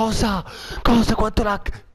Cosa? Cosa? Quanto lag?